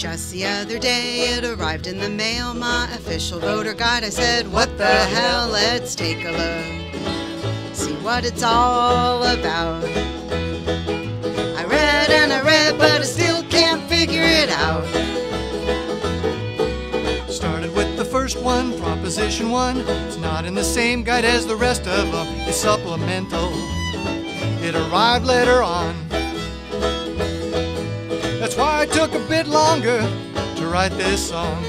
Just the other day it arrived in the mail, my official voter guide. I said, What the hell? Let's take a look, see what it's all about. I read and I read, but I still can't figure it out. Started with the first one, Proposition 1. It's not in the same guide as the rest of them, it's supplemental. It arrived later on. That's why I took a bit longer to write this song.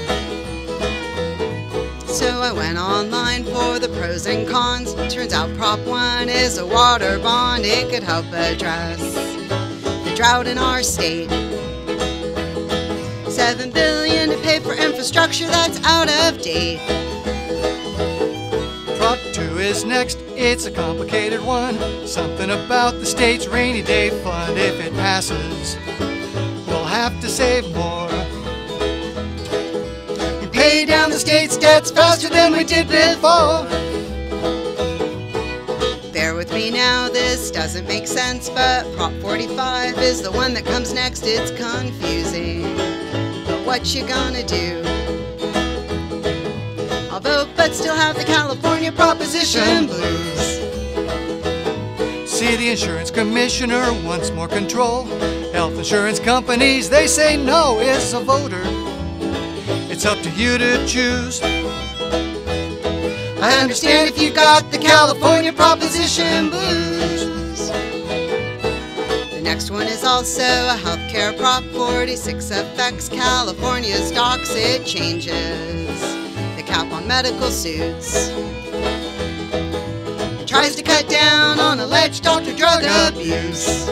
So I went online for the pros and cons. Turns out Prop 1 is a water bond. It could help address the drought in our state. Seven billion to pay for infrastructure that's out of date. Prop 2 is next, it's a complicated one. Something about the state's rainy day fund. If it passes, have to save more. We pay down the state's debts faster than we did before. Bear with me now, this doesn't make sense, but Prop 45 is the one that comes next. It's confusing, but what you gonna do? I'll vote, but still have the California proposition blues. The insurance commissioner wants more control. Health insurance companies, they say no, it's a voter. It's up to you to choose. I understand if you got the California proposition blues. The next one is also a healthcare prop 46 affects California's docs. It changes the cap on medical suits. Tries to cut down on alleged doctor drug abuse.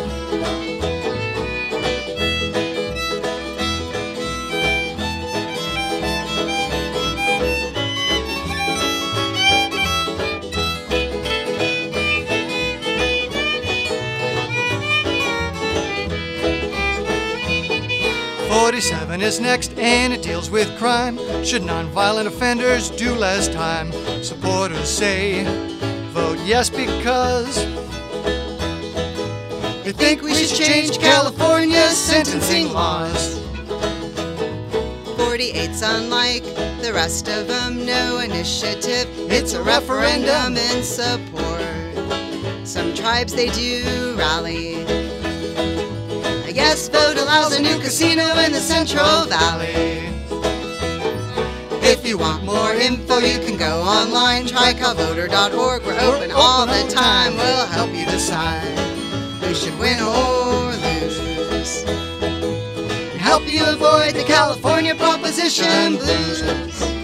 Forty-seven is next, and it deals with crime. Should non-violent offenders do less time? Supporters say, yes because they think we should change California's sentencing laws. 48's unlike the rest of them, no initiative. It's a referendum in support. Some tribes they do rally. A yes vote allows a new casino in the Central Valley. You want more info, you can go online. Try calvoter.org. We're open all the time. We'll help you decide who should win or lose. And help you avoid the California proposition blues.